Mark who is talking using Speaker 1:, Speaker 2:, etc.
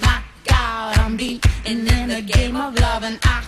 Speaker 1: my God, I'm deep and in the game of love and I